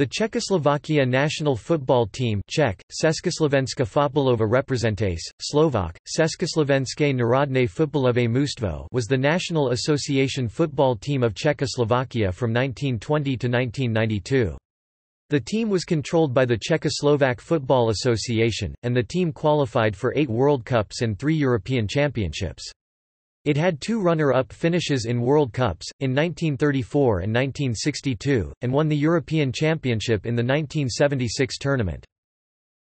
The Czechoslovakia national football team Czech, Československá fotbalová reprezentace, Slovak, Československé národné fotbalové mužstvo was the national association football team of Czechoslovakia from 1920 to 1992. The team was controlled by the Czechoslovak Football Association, and the team qualified for eight World Cups and three European Championships. It had two runner-up finishes in World Cups, in 1934 and 1962, and won the European Championship in the 1976 tournament.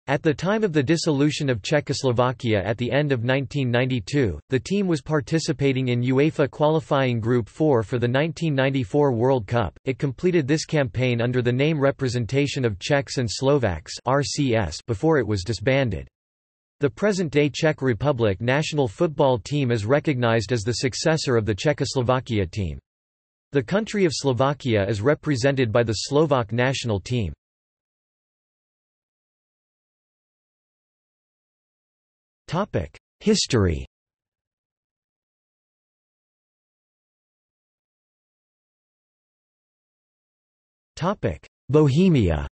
At the time of the dissolution of Czechoslovakia at the end of 1992, the team was participating in UEFA qualifying Group 4 for the 1994 World Cup. It completed this campaign under the name Representation of Czechs and Slovaks (RCS) before it was disbanded. The present-day Czech Republic national football team is recognized as the successor of the Czechoslovakia team. The country of Slovakia is represented by the Slovak national team. History Bohemia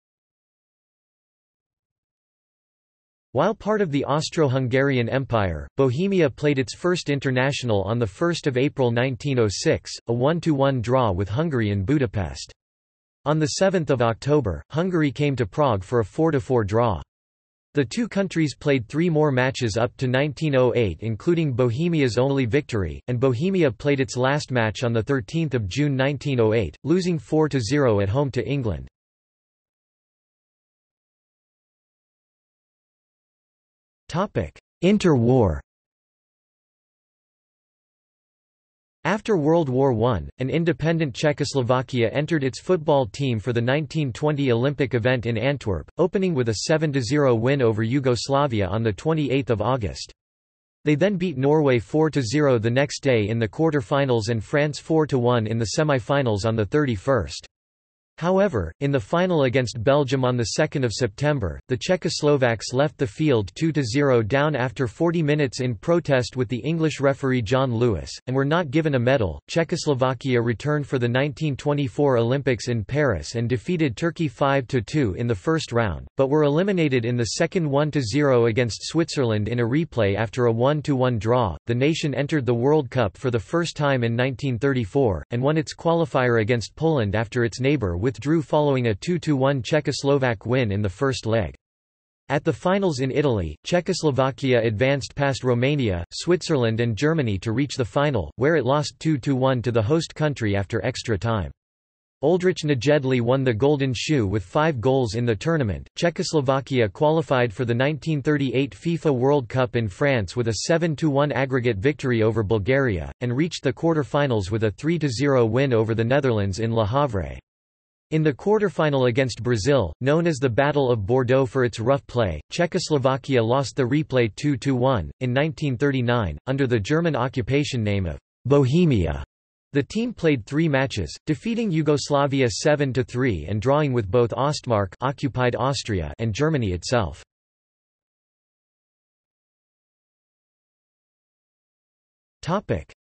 While part of the Austro-Hungarian Empire, Bohemia played its first international on 1 April 1906, a 1–1 draw with Hungary in Budapest. On 7 October, Hungary came to Prague for a 4–4 draw. The two countries played three more matches up to 1908 including Bohemia's only victory, and Bohemia played its last match on 13 June 1908, losing 4–0 at home to England. Interwar After World War I, an independent Czechoslovakia entered its football team for the 1920 Olympic event in Antwerp, opening with a 7–0 win over Yugoslavia on 28 August. They then beat Norway 4–0 the next day in the quarter-finals and France 4–1 in the semi-finals on the 31st. However, in the final against Belgium on 2 September, the Czechoslovaks left the field 2–0 down after 40 minutes in protest with the English referee John Lewis, and were not given a medal. Czechoslovakia returned for the 1924 Olympics in Paris and defeated Turkey 5–2 in the first round, but were eliminated in the second 1–0 against Switzerland in a replay after a 1–1 draw. The nation entered the World Cup for the first time in 1934, and won its qualifier against Poland after its neighbour withdrew following a 2–1 Czechoslovak win in the first leg. At the finals in Italy, Czechoslovakia advanced past Romania, Switzerland and Germany to reach the final, where it lost 2–1 to the host country after extra time. Oldrich Nejedly won the Golden Shoe with five goals in the tournament. Czechoslovakia qualified for the 1938 FIFA World Cup in France with a 7–1 aggregate victory over Bulgaria, and reached the quarter-finals with a 3–0 win over the Netherlands in Le Havre. In the quarter-final against Brazil, known as the Battle of Bordeaux for its rough play, Czechoslovakia lost the replay 2–1. In 1939, under the German occupation name of Bohemia, the team played three matches, defeating Yugoslavia 7–3 and drawing with both Ostmark occupied Austria and Germany itself.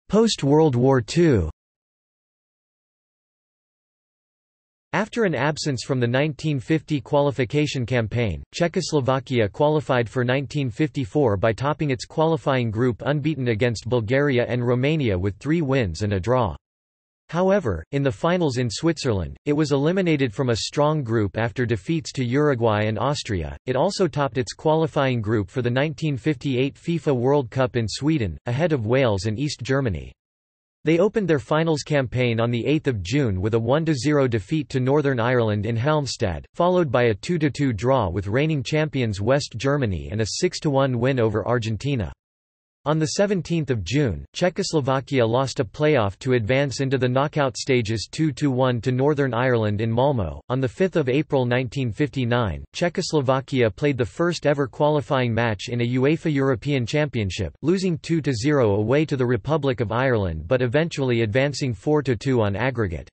Post-World War II After an absence from the 1950 qualification campaign, Czechoslovakia qualified for 1954 by topping its qualifying group unbeaten against Bulgaria and Romania with three wins and a draw. However, in the finals in Switzerland, it was eliminated from a strong group after defeats to Uruguay and Austria. It also topped its qualifying group for the 1958 FIFA World Cup in Sweden, ahead of Wales and East Germany. They opened their finals campaign on 8 June with a 1–0 defeat to Northern Ireland in Halmstad, followed by a 2–2 draw with reigning champions West Germany and a 6–1 win over Argentina. On 17 June, Czechoslovakia lost a playoff to advance into the knockout stages 2–1 to Northern Ireland in Malmö. On 5 April 1959, Czechoslovakia played the first ever qualifying match in a UEFA European Championship, losing 2–0 away to the Republic of Ireland but eventually advancing 4–2 on aggregate.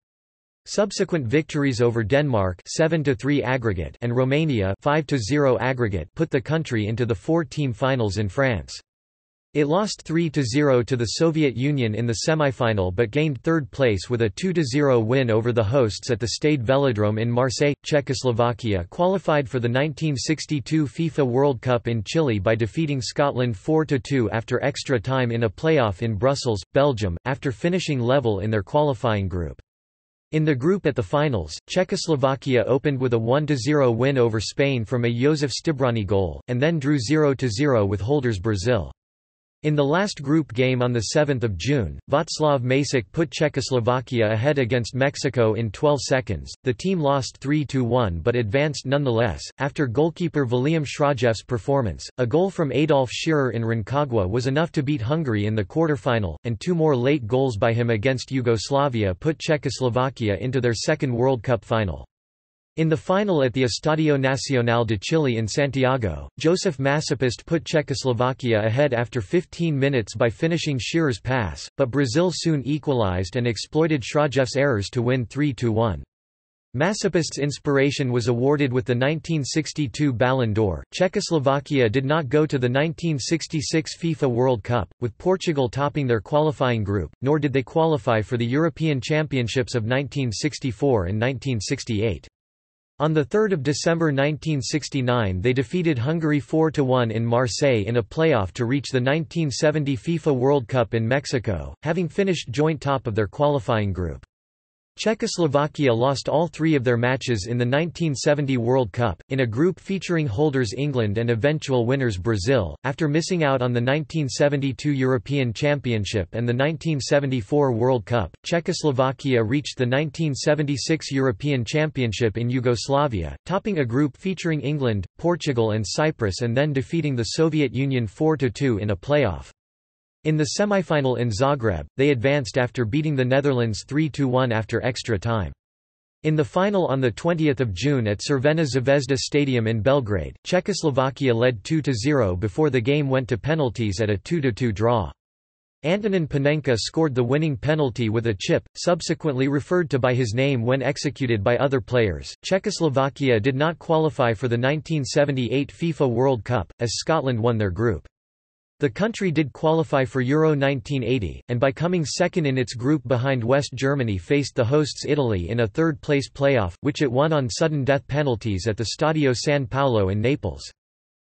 Subsequent victories over Denmark 7–3 aggregate and Romania 5–0 aggregate put the country into the four-team finals in France. It lost 3–0 to the Soviet Union in the semifinal but gained third place with a 2–0 win over the hosts at the Stade Velodrome in Marseille. Czechoslovakia qualified for the 1962 FIFA World Cup in Chile by defeating Scotland 4–2 after extra time in a playoff in Brussels, Belgium, after finishing level in their qualifying group. In the group at the finals, Czechoslovakia opened with a 1–0 win over Spain from a Josef Štibrany goal, and then drew 0–0 with holders Brazil. In the last group game on 7 June, Václav Macek put Czechoslovakia ahead against Mexico in 12 seconds. The team lost 3–1 but advanced nonetheless. After goalkeeper Viliam Schrojf's performance, a goal from Adolf Scherer in Rancagua was enough to beat Hungary in the quarter-final, and two more late goals by him against Yugoslavia put Czechoslovakia into their second World Cup final. In the final at the Estadio Nacional de Chile in Santiago, Josef Masopust put Czechoslovakia ahead after 15 minutes by finishing Scherer's pass, but Brazil soon equalized and exploited Schrojf's errors to win 3–1. Masopust's inspiration was awarded with the 1962 Ballon d'Or. Czechoslovakia did not go to the 1966 FIFA World Cup, with Portugal topping their qualifying group, nor did they qualify for the European Championships of 1964 and 1968. On 3 December 1969 they defeated Hungary 4–1 in Marseille in a playoff to reach the 1970 FIFA World Cup in Mexico, having finished joint top of their qualifying group. Czechoslovakia lost all three of their matches in the 1970 World Cup, in a group featuring holders England and eventual winners Brazil. After missing out on the 1972 European Championship and the 1974 World Cup, Czechoslovakia reached the 1976 European Championship in Yugoslavia, topping a group featuring England, Portugal, and Cyprus and then defeating the Soviet Union 4 2 in a playoff. In the semifinal in Zagreb, they advanced after beating the Netherlands 3–1 after extra time. In the final on 20 June at Crvena Zvezda Stadium in Belgrade, Czechoslovakia led 2–0 before the game went to penalties at a 2–2 draw. Antonin Panenka scored the winning penalty with a chip, subsequently referred to by his name when executed by other players. Czechoslovakia did not qualify for the 1978 FIFA World Cup, as Scotland won their group. The country did qualify for Euro 1980, and by coming second in its group behind West Germany faced the hosts Italy in a third-place playoff, which it won on sudden death penalties at the Stadio San Paolo in Naples.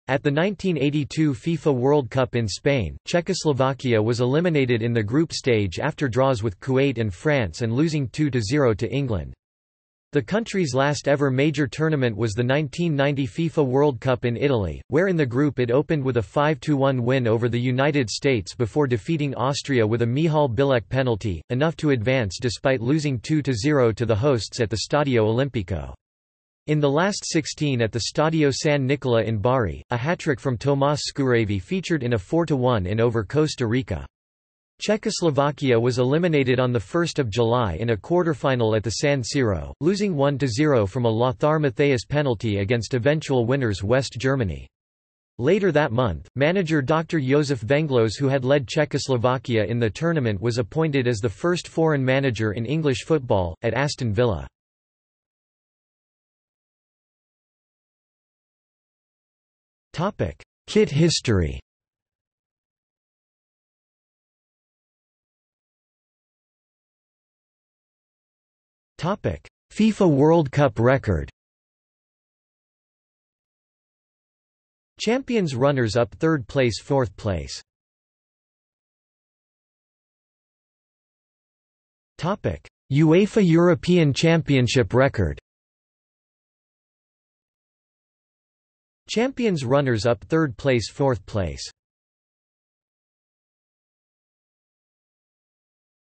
At the 1982 FIFA World Cup in Spain, Czechoslovakia was eliminated in the group stage after draws with Kuwait and France and losing 2–0 to England. The country's last ever major tournament was the 1990 FIFA World Cup in Italy, where in the group it opened with a 5–1 win over the United States before defeating Austria with a Michal Bilek penalty, enough to advance despite losing 2–0 to the hosts at the Stadio Olimpico. In the last 16 at the Stadio San Nicola in Bari, a hat-trick from Tomas Skuhravy featured in a 4–1 in over Costa Rica. Czechoslovakia was eliminated on 1 July in a quarter-final at the San Siro, losing 1–0 from a Lothar Matthäus penalty against eventual winners West Germany. Later that month, manager Dr. Josef Venglos who had led Czechoslovakia in the tournament was appointed as the first foreign manager in English football, at Aston Villa. Kit history FIFA World Cup record. Champions runners up third place fourth place. Topic: UEFA European Championship record. Champions runners up third place fourth place.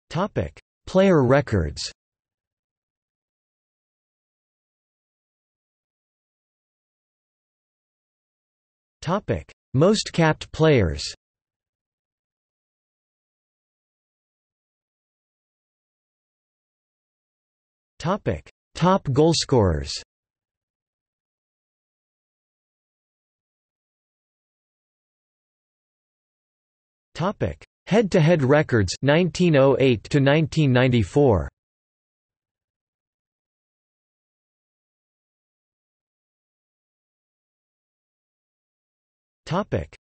Topic: Player records. Topic: Most capped players. Topic: Top goalscorers. Topic: Head-to-head records 1908 to 1994.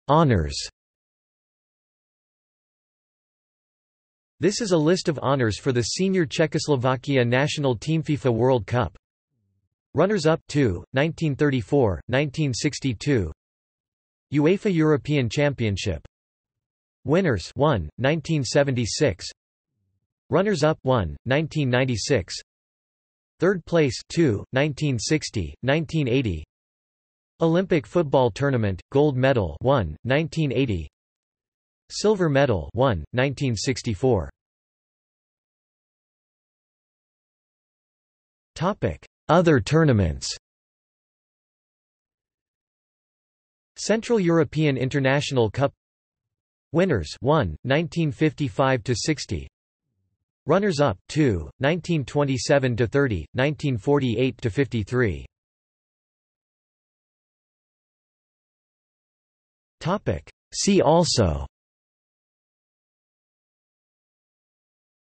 Honors. This is a list of honors for the senior Czechoslovakia national team FIFA World Cup. Runners-up 2, 1934, 1962 UEFA European Championship. Winners 1, 1976 Runners-up 1, 1996 Third place 2, 1960, 1980 Olympic football tournament, gold medal 1, 1980 Silver medal 1, 1964 Other tournaments. Central European International Cup. Winners 1, 1955–60 Runners-up 2, 1927–30, 1948–53 Topic: See also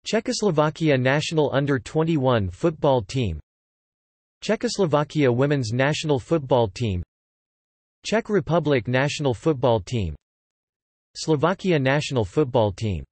Czechoslovakia national under-21 football team Czechoslovakia women's national football team Czech Republic national football team Slovakia national football team